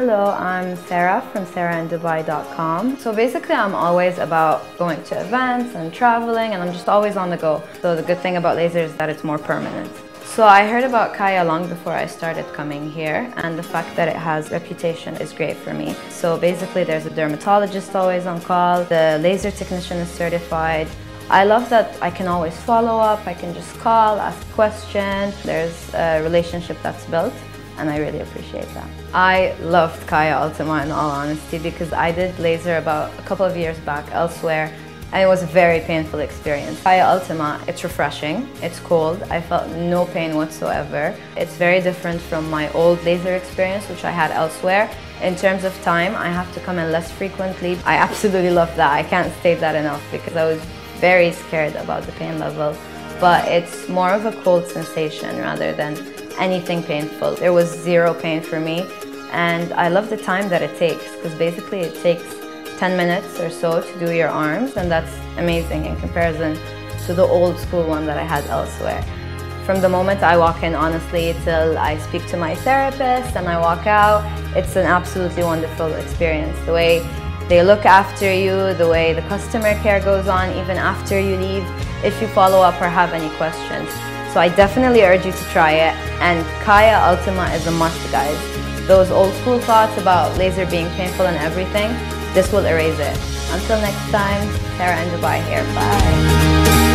Hello, I'm Sara from saraindubai.com. So basically I'm always about going to events and traveling and I'm just always on the go. So the good thing about laser is that it's more permanent. So I heard about Kaya long before I started coming here and the fact that it has reputation is great for me. So basically there's a dermatologist always on call, the laser technician is certified, I love that I can always follow up, I can just call, ask a question. There's a relationship that's built and I really appreciate that. I loved Kaya Ultima in all honesty because I did laser about a couple of years back elsewhere and it was a very painful experience. Kaya Ultima, it's refreshing, it's cold, I felt no pain whatsoever. It's very different from my old laser experience which I had elsewhere. In terms of time, I have to come in less frequently. I absolutely love that, I can't state that enough because I was very scared about the pain level, but it's more of a cold sensation rather than anything painful. There was zero pain for me, and I love the time that it takes because basically it takes 10 minutes or so to do your arms, and that's amazing in comparison to the old school one that I had elsewhere. From the moment I walk in, honestly, till I speak to my therapist and I walk out, it's an absolutely wonderful experience. The way they look after you, the way the customer care goes on even after you leave, if you follow up or have any questions. So I definitely urge you to try it. And Kaya Ultima is a must, guys. Those old school thoughts about laser being painful and everything, this will erase it. Until next time, Sara and Dubai here. Bye.